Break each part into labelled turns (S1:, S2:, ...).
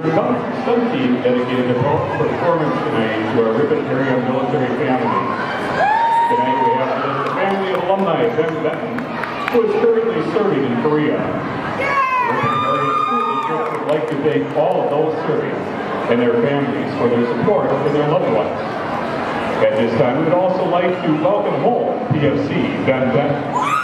S1: Some team dedicated a performance tonight to our Ripon area military family. Tonight we have the family of alumni Ben Benton, who is currently serving in Korea. The would like to thank all of those serving and their families for their support for their loved ones. At this time, we would also like to welcome home PFC Ben Benton.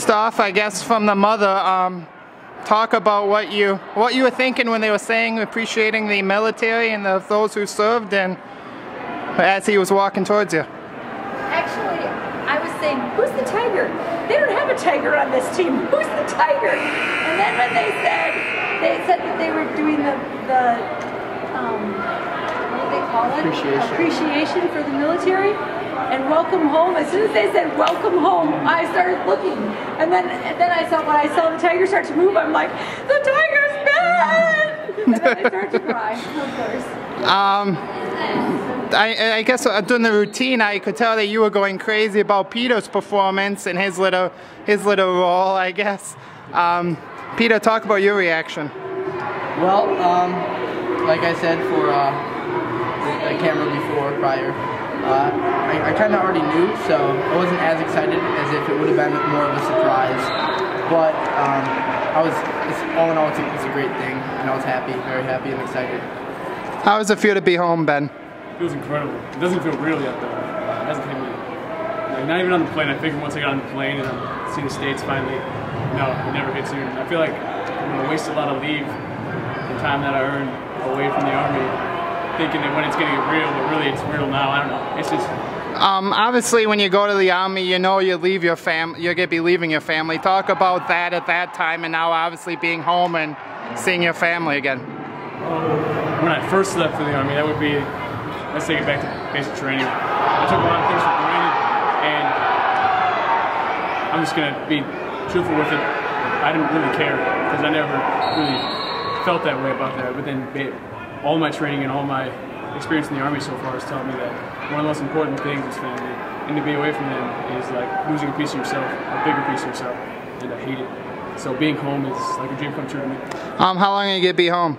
S2: First off, I guess from the mother, um, talk about what you what you were thinking when they were saying appreciating the military and the, those who served, and as he was walking towards you.
S3: Actually, I was saying, who's the tiger? They don't have a tiger on this team. Who's the tiger? And then when they said they said that they were doing the the um, what do they call it?
S2: Appreciation.
S3: Appreciation for the military and welcome home. As soon as they said welcome home, I started looking. And then and then I saw when I saw the tiger start to move, I'm like, the tiger's back! I started to cry, of course.
S2: Um, I, I guess uh, during the routine, I could tell that you were going crazy about Peter's performance and his little his little role. I guess. Um, Peter, talk about your reaction.
S4: Well, um, like I said for uh, the, the camera before, prior, uh, I, I kind of already knew, so I wasn't as excited as if it would have been more of a surprise. But um, I was, it's, all in all, it's a, it's a great thing, and I was happy, very happy and excited.
S2: How does it feel to be home, Ben?
S5: It feels incredible. It doesn't feel real yet though. It hasn't hit me. Like not even on the plane. I figured once I got on the plane and I see the states finally, no, it never hits you. I feel like I'm gonna waste a lot of leave the time that I earned away from the army, thinking that when it's gonna get real, but really it's real now. I don't know. It's just
S2: Um, obviously, when you go to the army, you know you leave your fam. You're gonna be leaving your family. Talk about that at that time, and now obviously being home and seeing your family again.
S5: when I first left for the army, that would be let's take it back to basic training. I took a lot of things for granted, and I'm just gonna be truthful with it. I didn't really care because I never really felt that way about that. But then all my training and all my experience in the army so far has taught me that one of the most important things is family, and to be away from them is like losing a piece of yourself, a bigger piece of yourself, and I hate it. So being home is like a dream come true to me.
S2: Um, how long are you gonna be home?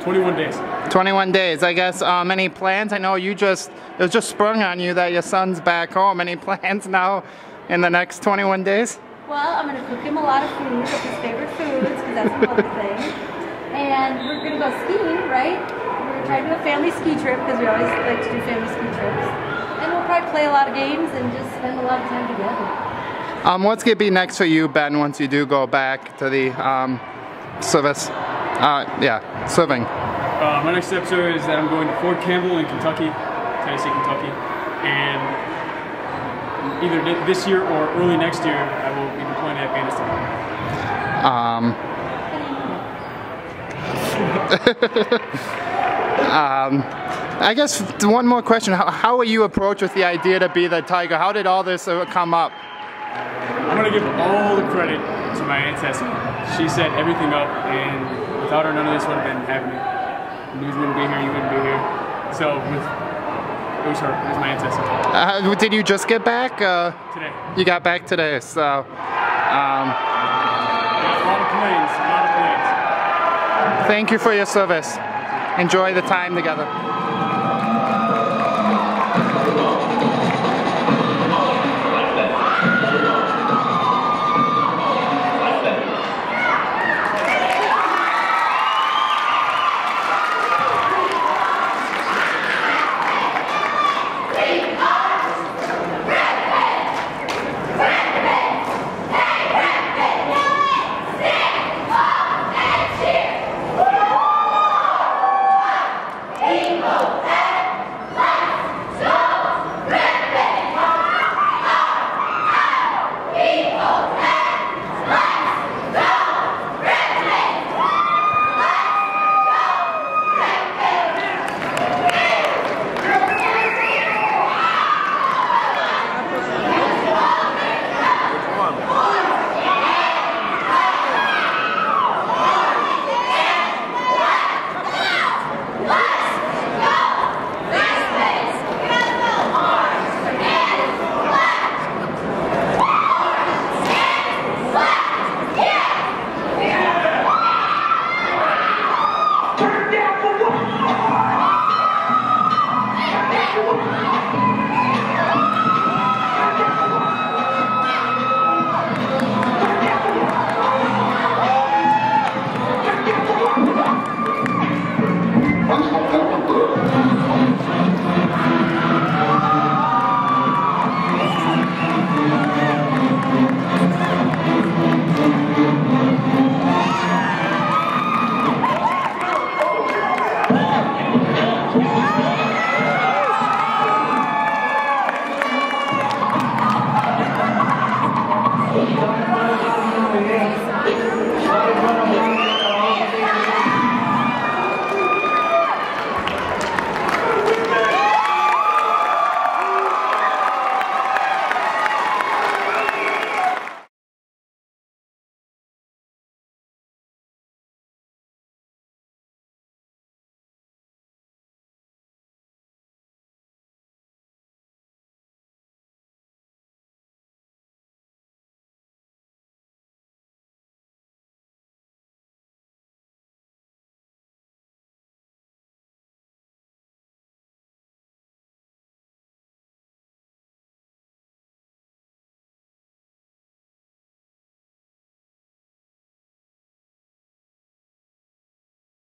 S5: 21 days.
S2: 21 days, I guess. Um, any plans? I know you just it was just sprung on you that your son's back home. Any plans now in the next 21 days?
S3: Well, I'm going to cook him a lot of food his favorite foods because that's a mother thing. And we're going to go skiing, right? We're going to try to do a family ski trip because we always like to do family ski trips. And we'll probably play a lot of games and just spend a lot of time together.
S2: Um, what's gonna be next for you, Ben, once you do go back to the um, service? Uh, yeah, serving.
S5: Uh, my next step, sir, is that I'm going to Fort Campbell in Kentucky, Tennessee, Kentucky, and either this year or early next year, I will be deploying to Afghanistan.
S2: Um, um, I guess one more question. How, how were you approached with the idea to be the Tiger? How did all this uh, come up?
S5: I'm going to give all the credit to my Aunt Tessie. She set everything up, and without her, none of this would have been happening. You wouldn't be here, you wouldn't be here. So, with, it was her, it was my Aunt Tessie.
S2: Uh, did you just get back? Uh,
S5: Today.
S2: you got back today, so. Um, thank you for your service. Enjoy the time together.